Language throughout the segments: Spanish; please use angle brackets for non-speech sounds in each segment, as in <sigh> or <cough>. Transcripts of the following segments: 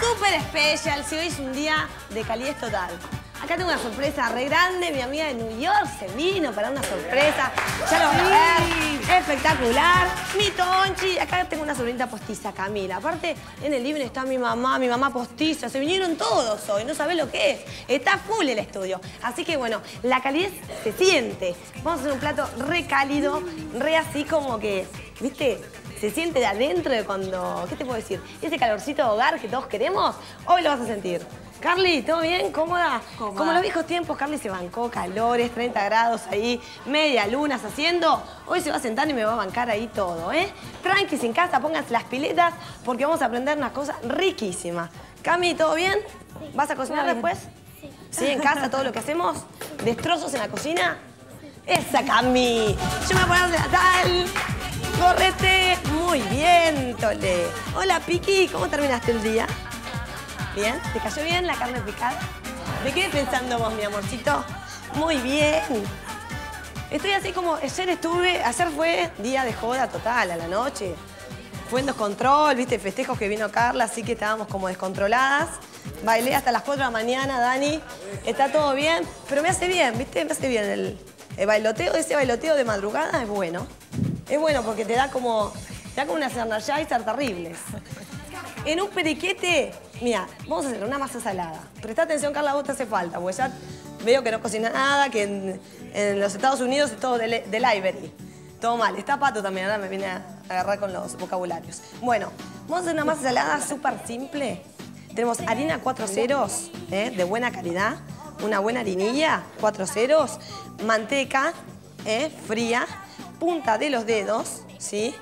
súper especial, si hoy es un día de calidez total. Acá tengo una sorpresa re grande, mi amiga de New York se vino para una sorpresa. Ya lo van a ver. Espectacular. Mi Tonchi. Acá tengo una sobrinita postiza, Camila. Aparte, en el living está mi mamá, mi mamá postiza. Se vinieron todos hoy, no sabés lo que es. Está full el estudio. Así que bueno, la calidez se siente. Vamos a hacer un plato re cálido, re así como que, ¿viste? Se siente de adentro de cuando, ¿qué te puedo decir? Ese calorcito de hogar que todos queremos, hoy lo vas a sentir. Carly, ¿todo bien? ¿Cómoda? Cómoda. Como los viejos tiempos, Carly se bancó calores, 30 grados ahí, media lunas haciendo. Hoy se va a sentar y me va a bancar ahí todo, ¿eh? Tranqui, en casa, pónganse las piletas porque vamos a aprender unas cosas riquísimas. Cami, ¿todo bien? ¿Vas a cocinar después? Sí. ¿Sí? ¿En casa todo lo que hacemos? ¿Destrozos en la cocina? ¡Esa, Cami! Yo me voy a poner de Natal. ¡Correte! Muy bien, Tole. Hola, Piki. ¿Cómo terminaste el día? ¿Bien? ¿Te cayó bien la carne picada? ¿De qué pensando vos, mi amorcito? Muy bien. Estoy así como, ayer estuve, ayer fue día de joda total, a la noche. Fue en descontrol, viste, festejos que vino Carla, así que estábamos como descontroladas. Bailé hasta las 4 de la mañana, Dani. Está todo bien, pero me hace bien, viste, me hace bien el, el bailoteo. Ese bailoteo de madrugada es bueno. Es bueno porque te da como, te da como unas energizer terribles. En un periquete, mira, vamos a hacer una masa salada. Presta atención, Carla, vos te hace falta, porque ya veo que no cocina nada, que en, en los Estados Unidos es todo del, del Ivory. Todo mal. Está Pato también, ahora me viene a agarrar con los vocabularios. Bueno, vamos a hacer una masa salada súper simple. Tenemos harina 4 ceros, ¿eh? de buena calidad, una buena harinilla, 4 ceros, manteca ¿eh? fría, punta de los dedos, ¿sí?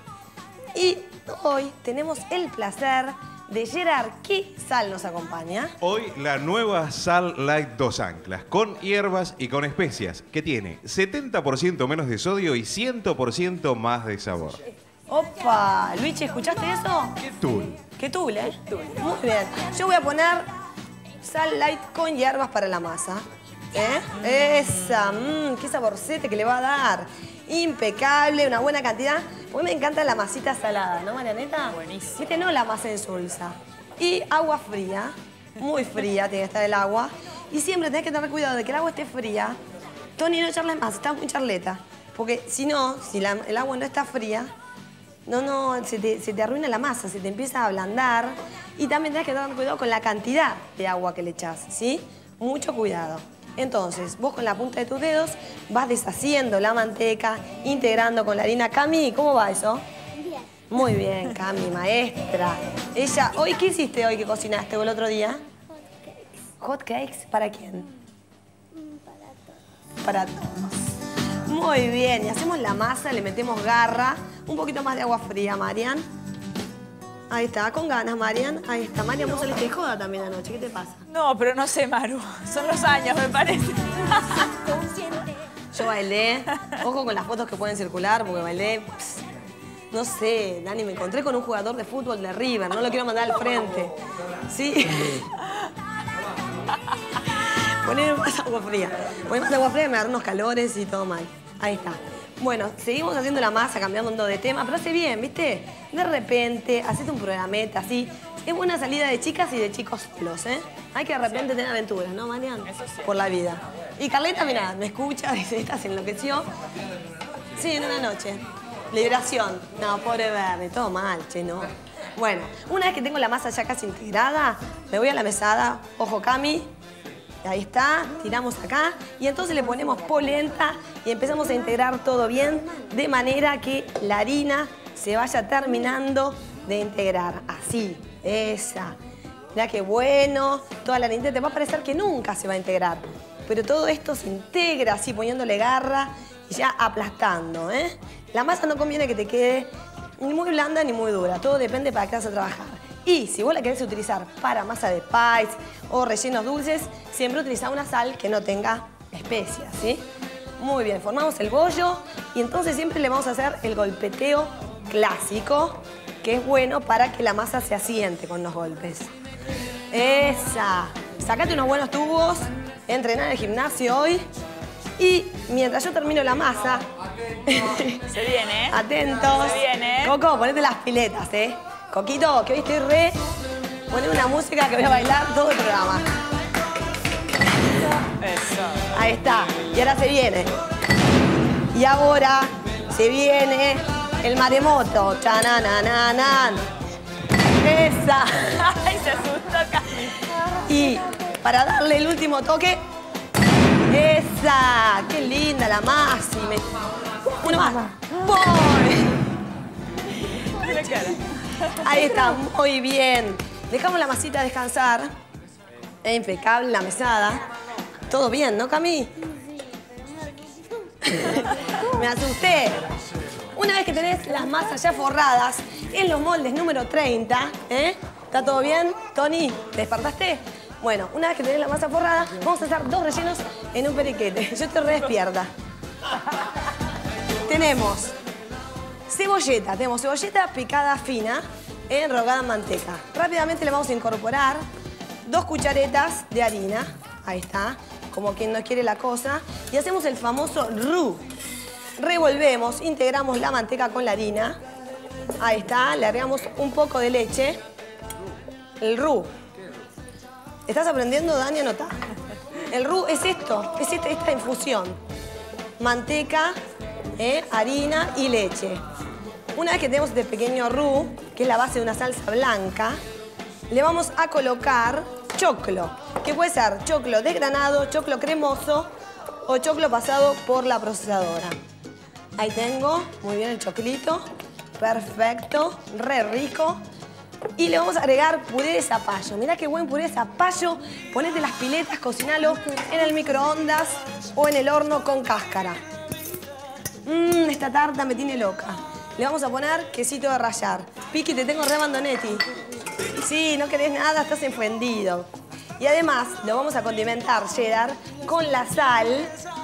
Y hoy tenemos el placer de Gerard. ¿Qué sal nos acompaña? Hoy la nueva Sal Light Dos Anclas, con hierbas y con especias, que tiene 70% menos de sodio y 100% más de sabor. Opa, Luigi, ¿escuchaste eso? ¿Qué tul? ¿Qué tul, eh? Muy bien. Yo voy a poner sal light con hierbas para la masa. ¿Eh? Esa, mmm, qué saborcete que le va a dar. Impecable, una buena cantidad. A mí me encanta la masita salada, ¿no, Marianeta? Buenísimo. Viste, no la masa en salsa. Y agua fría, muy fría tiene que estar el agua. Y siempre tenés que tener cuidado de que el agua esté fría. Tony, no echarle más, está muy charleta. Porque si no, si la- el agua no está fría, no, no, se te, se te arruina la masa, se te empieza a ablandar. Y también tenés que tener cuidado con la cantidad de agua que le echás, ¿sí? Mucho cuidado. Entonces, vos con la punta de tus dedos vas deshaciendo la manteca, integrando con la harina. Cami, ¿cómo va eso? Bien. Muy bien, Cami, maestra. Ella, ¿hoy qué hiciste hoy que cocinaste o el otro día? Hot cakes. ¿Para quién? Para todos. Muy bien, y hacemos la masa, le metemos garra, un poquito más de agua fría, Marian. Ahí está, con ganas, Marian. Ahí está, Marian, vos saliste joda también anoche, ¿qué te pasa? No, pero no sé, Maru. Son los años, me parece. Yo bailé, ojo con las fotos que pueden circular, porque bailé, pss, no sé, Dani, me encontré con un jugador de fútbol de River, no lo quiero mandar al frente. ¿Sí? Poner más agua fría. Poner más agua fría me dar unos calores y todo mal. Ahí está. Bueno, seguimos haciendo la masa, cambiando de tema, pero hace bien, ¿viste? De repente, hacete un programeta así. Es buena salida de chicas y de chicos solos, ¿eh? Hay que de repente tener aventuras, ¿no, Marian? Eso sí. Por la vida. Y Carlita, mira, me escucha, <laughs> dice, esta se enloqueció. Sí, en una noche. Liberación. No, pobre verde, todo mal, che, no. Bueno, una vez que tengo la masa ya casi integrada, me voy a la mesada. Ojo, Cami. Ahí está, tiramos acá y entonces le ponemos polenta y empezamos a integrar todo bien de manera que la harina se vaya terminando de integrar. Así, esa. Mirá qué bueno, toda la harina te va a parecer que nunca se va a integrar. Pero todo esto se integra así, poniéndole garra y ya aplastando. ¿eh? La masa no conviene que te quede ni muy blanda ni muy dura, todo depende para qué vas a trabajar. Y si vos la querés utilizar para masa de pies o rellenos dulces, siempre utiliza una sal que no tenga especias, ¿sí? Muy bien, formamos el bollo y entonces siempre le vamos a hacer el golpeteo clásico, que es bueno para que la masa se asiente con los golpes. Esa. Sacate unos buenos tubos, entrenar en el gimnasio hoy y mientras yo termino la masa, Se viene, ¿eh? <laughs> Atentos. Se viene. Coco, ponete las piletas, ¿eh? Coquito, que hoy estoy re Poné una música que voy a bailar todo el programa. Eso. Ahí está. Y ahora se viene. Y ahora se viene el maremoto. Chananananan. Esa. <laughs> Ay, se asustó. Y para darle el último toque. Esa. Qué linda la me- Uno más. La cara. <laughs> Ahí está, muy bien. Dejamos la masita descansar. Es impecable la mesada. Todo bien, ¿no, Cami? <laughs> Me asusté. Una vez que tenés las masas ya forradas en los moldes número 30, ¿eh? ¿Está todo bien? Tony, ¿te despertaste? Bueno, una vez que tenés la masa forrada, vamos a hacer dos rellenos en un periquete. <laughs> Yo estoy re despierta. Tenemos Cebolleta, tenemos cebolleta picada fina, enrogada en manteca. Rápidamente le vamos a incorporar dos cucharetas de harina, ahí está, como quien no quiere la cosa, y hacemos el famoso roux. Revolvemos, integramos la manteca con la harina, ahí está, le agregamos un poco de leche, el roux. ¿Estás aprendiendo, Dani? Anota. El roux es esto, es este- esta infusión manteca, eh, harina y leche. Una vez que tenemos este pequeño roux, que es la base de una salsa blanca, le vamos a colocar choclo, que puede ser choclo desgranado, choclo cremoso o choclo pasado por la procesadora. Ahí tengo, muy bien el choclito, perfecto, re rico. Y le vamos a agregar puré de zapallo. Mirá qué buen puré de zapallo. Ponete las piletas, cocinalo en el microondas o en el horno con cáscara. Mmm, esta tarta me tiene loca. Le vamos a poner quesito de rallar. Piqui, te tengo re bandonetti. Sí, no querés nada, estás ofendido. Y además lo vamos a condimentar, cheddar, con la sal.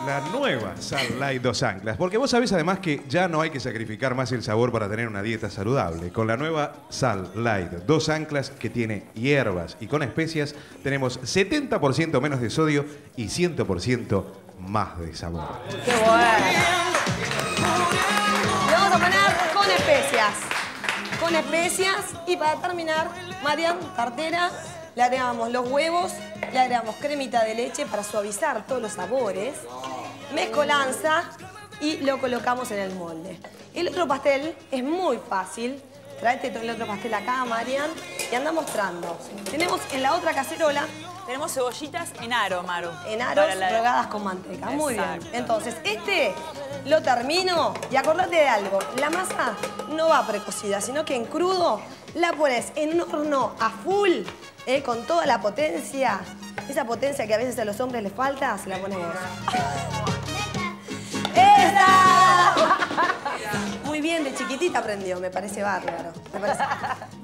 La nueva Sal Light Dos Anclas. Porque vos sabés además que ya no hay que sacrificar más el sabor para tener una dieta saludable. Con la nueva Sal Light Dos Anclas que tiene hierbas y con especias, tenemos 70% menos de sodio y 100% más de sabor. Qué bueno. Especias. Con especias. Y para terminar, Marian, tartera, le agregamos los huevos, le agregamos cremita de leche para suavizar todos los sabores, mezcolanza y lo colocamos en el molde. El otro pastel es muy fácil. Traete el otro pastel acá, Marian, y anda mostrando. Tenemos en la otra cacerola Tenemos cebollitas en aro, Maru. en aros la- rogadas con manteca. Muy bien. Entonces, este lo termino y acordate de algo. La masa no va precocida, sino que en crudo la pones en un horno a full, eh, con toda la potencia. Esa potencia que a veces a los hombres les falta, se la ponemos. ¡Esa! <laughs> Muy bien, de chiquitita aprendió, me parece bárbaro. Me parece-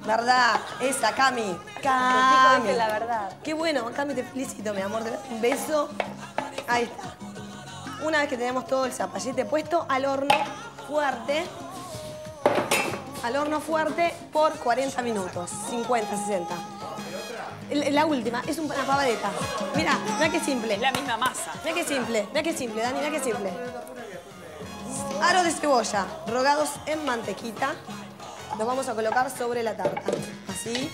¿Verdad? Esa, Cami. Cami. la verdad. Qué bueno, Cami, te felicito, mi amor. Un beso. Ahí está. Una vez que tenemos todo el zapallete puesto, al horno fuerte. Al horno fuerte por 40 minutos. 50, 60. El- La última, es una pavadeta. Mira, mira qué simple. La misma masa. Mira qué simple, mira qué simple, Dani, mira qué simple. Aros de cebolla, rogados en mantequita. Los vamos a colocar sobre la tarta. Así.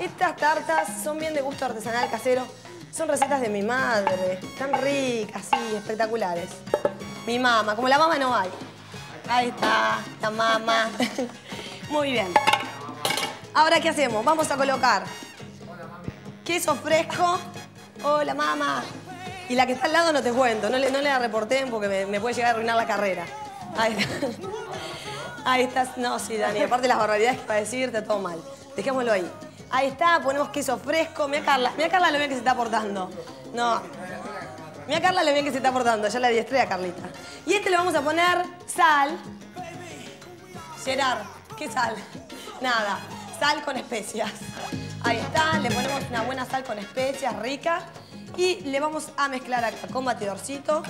Estas tartas son bien de gusto artesanal casero. Son recetas de mi madre. Están ricas, sí, espectaculares. Mi mamá, como la mamá no hay. Ahí está, la mamá. <laughs> Muy bien. Ahora, ¿qué hacemos? Vamos a colocar queso fresco. Hola, mamá. Y la que está al lado no te cuento, no le, no le la reporten porque me, me puede llegar a arruinar la carrera. Ahí está. Ahí estás. No, sí, Dani, aparte las barbaridades que va a decirte, todo mal. Dejémoslo ahí. Ahí está, ponemos queso fresco. Mira Carla, mira Carla lo bien que se está portando. No. Mira Carla lo bien que se está portando, ya la diestré a Carlita. Y este le vamos a poner sal. Gerard, ¿qué sal? Nada, sal con especias. Ahí está, le ponemos una buena sal con especias rica y le vamos a mezclar acá con batidorcito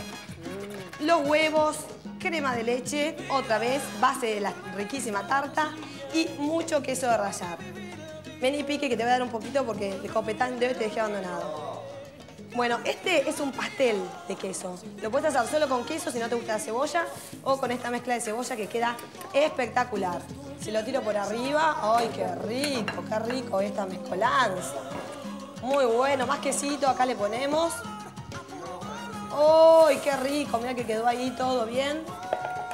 los huevos, crema de leche, otra vez, base de la riquísima tarta y mucho queso de rallar. Vení, Pique, que te voy a dar un poquito porque el copetán de hoy te dejé abandonado. Bueno, este es un pastel de queso. Lo puedes hacer solo con queso si no te gusta la cebolla o con esta mezcla de cebolla que queda espectacular. Si lo tiro por arriba, ¡ay, qué rico, qué rico esta mezcolanza! Muy bueno, más quesito acá le ponemos. ¡Ay, qué rico! Mira que quedó ahí todo bien.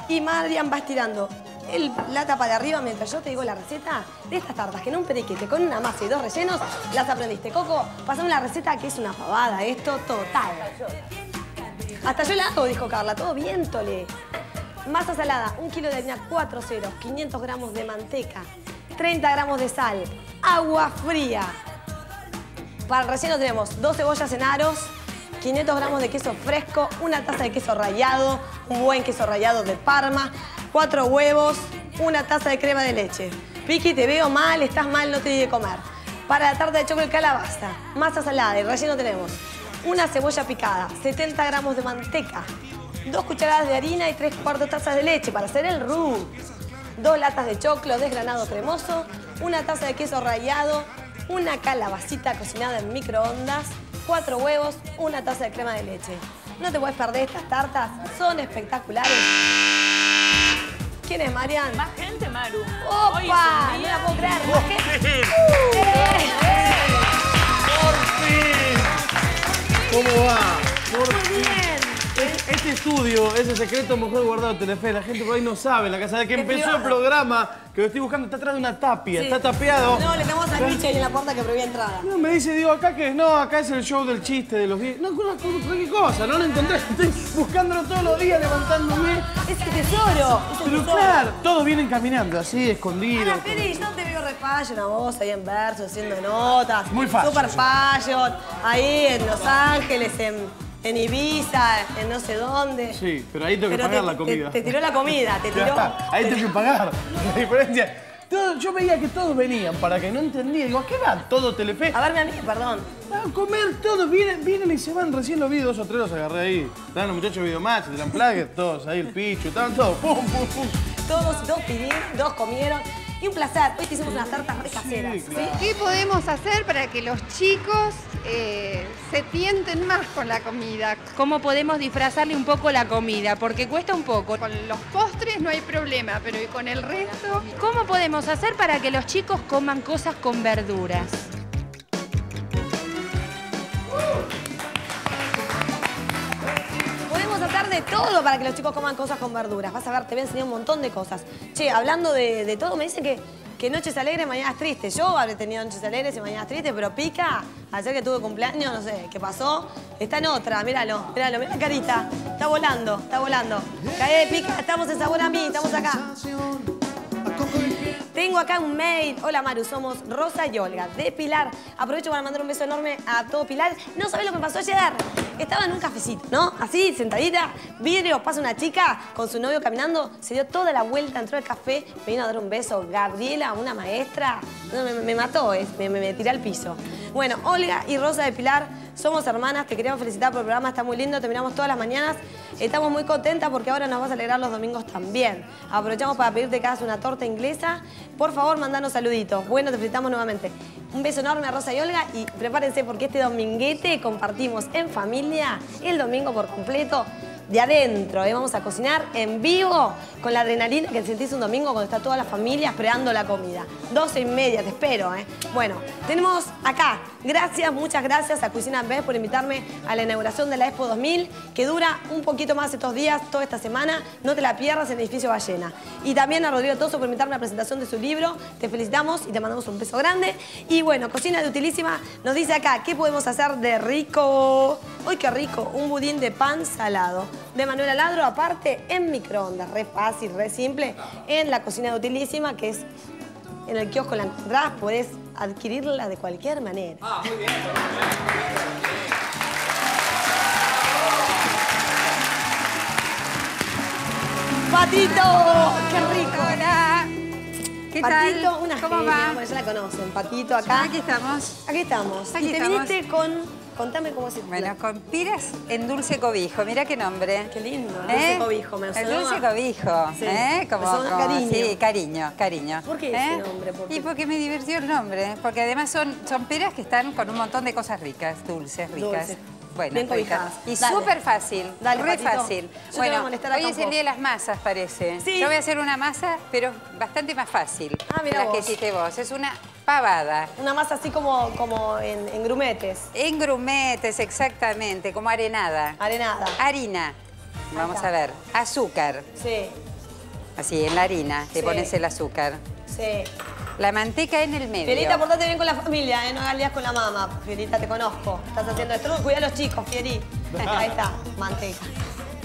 Y Marian va estirando el- la tapa de arriba mientras yo te digo la receta de estas tartas, que en un periquete con una masa y dos rellenos las aprendiste. Coco, pasame la receta que es una pavada, esto total. Hasta yo la hago, dijo Carla, todo bien, Tole. Masa salada, un kilo de harina 4 ceros, 500 gramos de manteca, 30 gramos de sal, agua fría. Para el relleno tenemos dos cebollas en aros, 500 gramos de queso fresco, una taza de queso rallado, un buen queso rallado de Parma, cuatro huevos, una taza de crema de leche. Piqui, te veo mal, estás mal, no te di de comer. Para la tarta de chocolate calabaza, masa salada y relleno tenemos una cebolla picada, 70 gramos de manteca, dos cucharadas de harina y tres cuartos tazas de leche para hacer el roux dos latas de choclo desgranado cremoso, una taza de queso rallado, una calabacita cocinada en microondas, cuatro huevos, una taza de crema de leche. No te puedes perder estas tartas, son espectaculares. ¿Quién es Marian? Más gente, Maru. ¡Opa! No la puedo creer. ¿Más gente? ¡Eh! ¿Cómo va? Por Muy bien. Es- Este estudio es el secreto mejor guardado de Telefe. La gente por ahí no sabe, la casa de que Es empezó el programa, que lo estoy buscando, está atrás de una tapia, Sí. está tapiado. No, le tenemos a ahí en la puerta que prohibía entrada. No, me dice, digo, acá que no, acá es el show del chiste de los viejos. No, con con cualquier cosa, no lo encontré. Estoy buscándolo todos los días, levantándome. Es el tesoro. Es el Pero tesoro. claro, todos vienen caminando así, escondidos. Ana Peri, yo te veo re fashion a vos ahí en verso, haciendo notas. Muy fashion, Super fashion. Ahí en Los Ángeles, en, en Ibiza, en no sé dónde. Sí, pero ahí tengo que Pero pagar te- la comida. Te, te tiró la comida, te <laughs> Ya tiró. está, ahí tengo que pagar. <laughs> La diferencia. todo- yo veía que todos venían para que no entendía. Digo, ¿a qué va todo Telefe? A verme a mí, perdón. A comer todos, vienen, vienen y se van. Recién los vi, dos o tres los agarré ahí. Estaban los muchachos de Videomatch, de Unplugged, todos ahí, el picho, estaban todos. <laughs> Pum, pum, pum. Todos, dos pidieron, dos comieron. Y un placer. Hoy te hicimos unas tartas re caseras. Sí, claro. ¿Qué podemos hacer para que los chicos eh, se tienten más con la comida? ¿Cómo podemos disfrazarle un poco la comida? Porque cuesta un poco. Con los postres no hay problema, pero ¿y con el resto? ¿Cómo podemos hacer para que los chicos coman cosas con verduras? Todo para que los chicos coman cosas con verduras. Vas a ver, te voy a enseñar un montón de cosas. Che, hablando de, de todo, me dicen que, que noches alegres, mañanas tristes. Yo habré tenido noches alegres y mañanas tristes, pero pica, ayer que tuve cumpleaños, no sé qué pasó, está en otra, míralo, míralo, mira la carita. Está volando, está volando. Cae de pica, estamos en sabor a mí, estamos acá. Tengo acá un mail. Hola Maru, somos Rosa y Olga de Pilar. Aprovecho para mandar un beso enorme a todo Pilar. No sabés lo que me pasó ayer. Estaba en un cafecito, ¿no? Así, sentadita, vidrio, pasa una chica con su novio caminando, se dio toda la vuelta, entró al café, me vino a dar un beso. Gabriela, una maestra, no, me, mató, me, me, me tiré al piso. Bueno, Olga y Rosa de Pilar, somos hermanas, te queremos felicitar por el programa, está muy lindo, terminamos todas las mañanas. Estamos muy contentas porque ahora nos vas a alegrar los domingos también. Aprovechamos para pedirte que hagas una torta inglesa. Por favor, mandanos saluditos. Bueno, te felicitamos nuevamente. Un beso enorme a Rosa y Olga y prepárense porque este dominguete compartimos en familia el domingo por completo de adentro. ¿eh? Vamos a cocinar en vivo con la adrenalina que sentís un domingo cuando está toda la familia esperando la comida. 12 y media, te espero. ¿eh? Bueno, tenemos acá, gracias, muchas gracias a Cuisina Best por invitarme a la inauguración de la Expo 2000, que dura un poquito más estos días, toda esta semana. No te la pierdas en el edificio Ballena. Y también a Rodrigo Toso por invitarme a la presentación de su libro. Te felicitamos y te mandamos un beso grande. Y bueno, Cocina de Utilísima nos dice acá, ¿qué podemos hacer de rico? ¡Uy, qué rico! Un budín de pan salado. De Manuela Ladro, aparte, en microondas. Re fácil, re simple. En la Cocina de Utilísima, que es en el kiosco la encontrás, podés adquirirla de cualquier manera. ¡Patito! ¡Qué rico! Hola. ¿Qué Patito, tal? una ¿Cómo genia, va? bueno, ya la conocen. Patito acá. Aquí estamos. Aquí estamos. Aquí y te estamos. viniste con... Contame cómo se Bueno, con piras en dulce cobijo, mira qué nombre. Qué lindo, ¿Eh? dulce cobijo, me El sonó dulce cobijo, Sí, ¿eh? a cariño. Sí, cariño, cariño. ¿Por qué ¿Eh? ese nombre? ¿Por qué? Y porque me divirtió el nombre, porque además son, son peras que están con un montón de cosas ricas, dulces, ricas. Dulce. Bueno, Bien cobijadas. Y súper fácil, Dale, re Patito. fácil. Yo te voy a bueno, molestar hoy es el día de las masas, parece. Sí. Yo voy a hacer una masa, pero bastante más fácil. Ah, mira La que hiciste vos. Es una pavada. Una masa así como, como en, en grumetes. En grumetes, exactamente, como arenada. Arenada. Harina. Vamos a ver. Azúcar. Sí, Así, en la harina Sí. pones el azúcar. sí. La manteca en el medio. Fierita, portate bien con la familia, ¿eh? No hagas con la mamá. Fierita, te conozco. Estás haciendo esto. Cuida a los chicos, Fieri. Ahí está, manteca.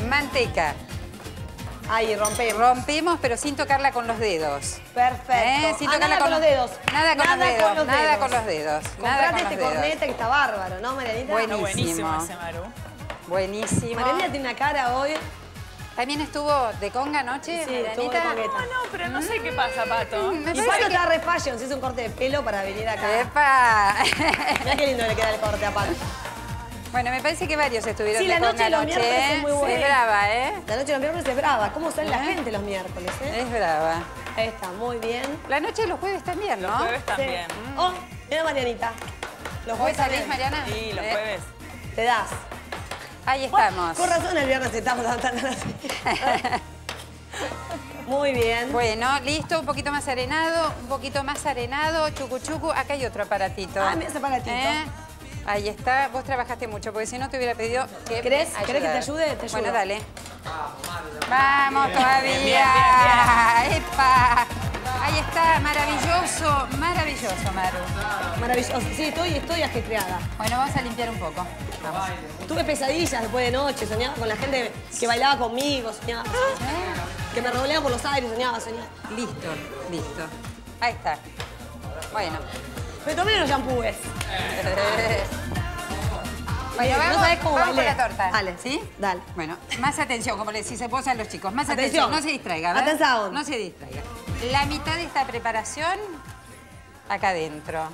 Manteca. Ahí, rompemos. Rompemos, pero sin tocarla con los dedos. Perfecto. ¿Eh? Sin Ah, tocarla nada con los dedos. Nada con los dedos. los nada dedos. con los dedos. Nada Comprate con este cornete que está bárbaro, ¿no, Marianita? Buenísimo Buenísimo. ese Maru. Buenísimo. Marianita tiene una cara hoy. También estuvo de conga anoche, Sí, estuvo de Marianita. congueta. No, no, pero no sé qué pasa, Pato. Me Y Pato que- está re fashion, se hizo un corte de pelo para venir acá. ¡Epa! <laughs> Mirá qué lindo le queda el corte a Pato. bueno, me parece que varios estuvieron Sí, de la conga noche de los miércoles es muy ¿eh? buena. Es brava, ¿eh? La noche de los miércoles es brava. ¿Cómo sale la gente los miércoles, eh? Es brava. Ahí está, muy bien. La noche de los jueves también, ¿no? Los jueves Sí. también. Oh, mira Marianita. Los ¿Hoy jueves salís. Mariana? Sí, los ¿Eh? jueves. Te das. Ahí estamos. Con razón el viernes estamos tan así. <laughs> Muy bien. Bueno, listo, un poquito más arenado, un poquito más arenado, chucu chucu. Acá hay otro aparatito. Ah, mira ese aparatito. ¿Eh? Ahí está, vos trabajaste mucho, porque si no te hubiera pedido que ¿Querés- me querés que te ayude? Te ayudo. Bueno, dale. Vamos todavía. bien, bien, <laughs> ¡Epa! Ahí está, maravilloso, maravilloso, Maru. Maravilloso. Sí, estoy, estoy ajetreada. Bueno, vamos a limpiar un poco. Vamos. Tuve pesadillas después de noche, soñaba con la gente que bailaba conmigo, soñaba. Que me roleaba por los aires, soñaba, soñaba. Listo, listo. Ahí está. Bueno. Me tomé unos shampoos. <laughs> Bueno, no vamos, sabés cómo vamos con la torta. Dale. ¿Sí? Dale. Bueno, más atención, como les decís vos a los chicos. Más Atención. atención, no se distraiga. ¿ver? Atención. No se distraiga. La mitad de esta preparación, acá adentro.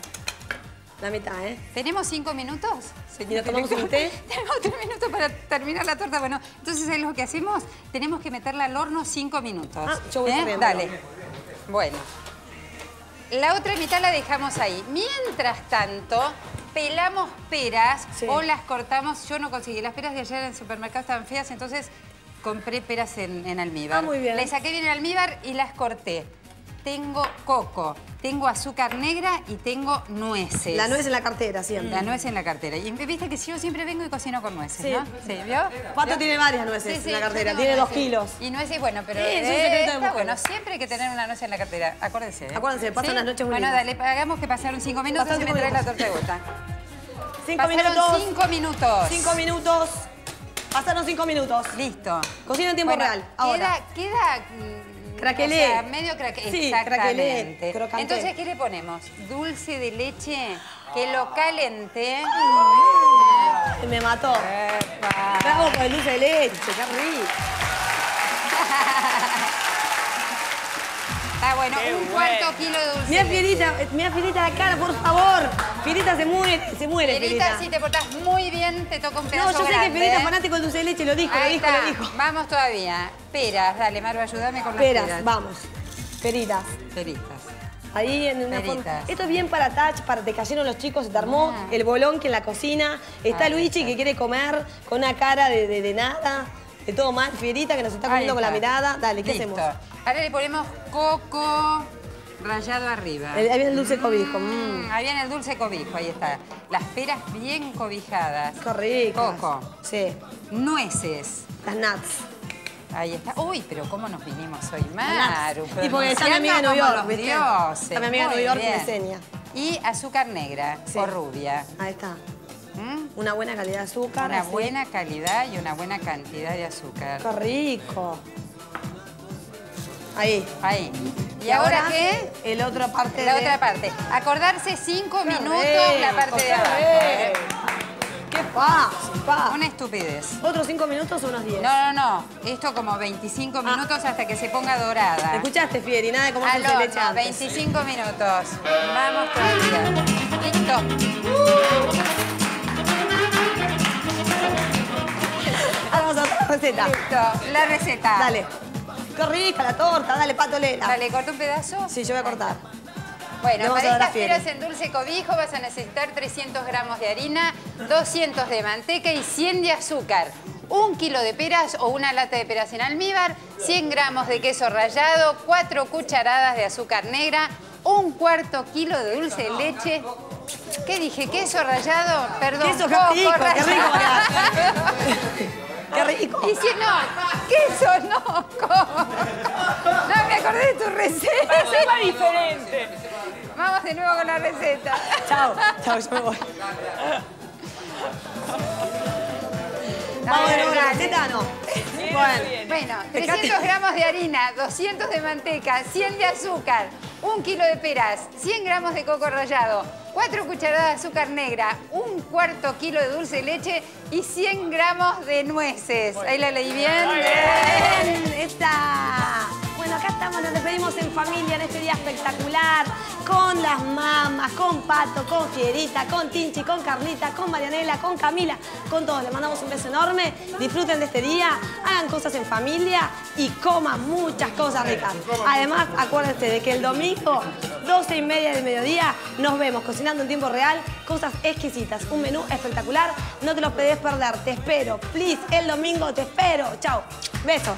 La mitad, ¿eh? ¿Tenemos cinco minutos? ¿Y nos tomamos un té? <laughs> Tenemos tres minutos para terminar la torta. Bueno, entonces es lo que hacemos. Tenemos que meterla al horno cinco minutos. Ah, yo voy corriendo. Dale. Bueno. La otra mitad la dejamos ahí. Mientras tanto, pelamos peras Sí. o las cortamos. Yo no conseguí. Las peras de ayer en el supermercado estaban feas, entonces compré peras en, en almíbar. Ah, muy bien. Le saqué bien el almíbar y las corté. Tengo coco, tengo azúcar negra y tengo nueces. La nuez en la cartera, siempre. La nuez en la cartera. Y viste que yo siempre vengo y cocino con nueces, Sí. ¿no? Sí, ¿vio? Pato ¿Vio? tiene varias nueces Sí, sí, en la cartera, tiene dos kilos. Y nueces, bueno, pero Sí, es un secreto de bueno, siempre hay que tener una nuez en la cartera. Acuérdense. ¿eh? Acuérdense, pasan las noches muy Bueno, dale, hagamos que pasaron cinco minutos Pasaron y me la minutos. torta de vuelta. Cinco Pasaron minutos. cinco minutos. Cinco minutos. Pasaron cinco minutos. Listo. Cocina en tiempo Bueno, real. Ahora. Queda, queda mm, Craquelé. O sea, medio craquelé. Sí, Exactamente. craquelé. Entonces, ¿qué le ponemos? Dulce de leche que lo calenté. Me mató. Bravo con el dulce de leche, qué rico. Está bueno, Qué un bueno. cuarto kilo de dulce Mira. Fierita, mira Fierita la cara, por favor. Fierita se muere, se muere, Fierita, Fierita. si te portás muy bien, te toca un pedazo No, yo sé grande. que Fierita es fanático del dulce de leche, lo dijo, lo dijo, está. lo dijo. Vamos todavía. Peras, dale, Maru, ayúdame con las Peras, peras. vamos. Peritas. Peritas. Ahí en una Peritas. forma. Esto es bien para touch, para te cayeron los chicos, se te armó Ah. el bolón que en la cocina. Está Ahí Luigi está. que quiere comer con una cara de, de- de nada, de todo mal. Fierita que nos está comiendo con la mirada. Dale, ¿qué Listo. hacemos? Ahora le ponemos coco rallado arriba. Ahí viene el dulce cobijo. mm. Mm, ahí viene el dulce cobijo, ahí está. Las peras bien cobijadas. Qué rico. Coco. Sí, Nueces. las nuts. Ahí está. Uy, pero cómo nos vinimos hoy, Maru. Y porque está mi amiga pronunciando New York, ¿viste? dioses. Está mi amiga Muy New York, me enseña. Y azúcar negra Sí. o rubia. Ahí está. ¿Mm? Una buena calidad de azúcar. Una así. buena calidad y una buena cantidad de azúcar. Qué rico. Ahí. Ahí. ¿Y, ahora qué? El otro parte La de... otra parte. Acordarse cinco minutos la parte de qué abajo. Qué fácil, pa. Una estupidez. ¿Otros cinco minutos o unos diez? No, no, no. Esto como 25 minutos hasta que se ponga dorada. ¿Escuchaste, Fieri? Nada de leche horno, antes. 25 minutos. Vamos todavía. Listo. Vamos a otra receta. Listo. La receta. Dale. Qué rica la torta. Dale, Pato Lela. Dale, corta un pedazo. Sí, yo voy a cortar. Bueno, para estas Fieri. peras en dulce cobijo vas a necesitar 300 gramos de harina, 200 de manteca y 100 de azúcar. Un kilo de peras o una lata de peras en almíbar, 100 gramos de queso rallado, 4 cucharadas de azúcar negra, un cuarto kilo de dulce de leche. ¿Qué dije? ¿Queso rallado? Perdón, Queso, coco rico, qué rico. <laughs> ¡Qué rico! Y si no, queso no, ¿cómo? No, me acordé de tu receta. Sepa diferente. Vamos de nuevo con la receta. Chao, chao, yo me voy. Vamos de nuevo con la receta, no. Bueno, Bueno, 300 gramos de harina, 200 de manteca, 100 de azúcar, 1 kilo de peras, 100 gramos de coco rallado, 4 cucharadas de azúcar negra, un cuarto kilo de dulce de leche y 100 gramos de nueces. Ahí la leí bien. Bien, esta. Bueno, acá estamos, nos despedimos en familia en este día espectacular, con las mamás, con Pato, con Fierita, con Tinchi, con Carlita, con Marianela, con Camila, con todos. Les mandamos un beso enorme, disfruten de este día, hagan cosas en familia y coman muchas cosas ricas. Además, acuérdense de que el domingo, 12 y media del mediodía, nos vemos cocinando en tiempo real, cosas exquisitas, un menú espectacular, no te lo podés perder, te espero, please, el domingo te espero. Chao, besos.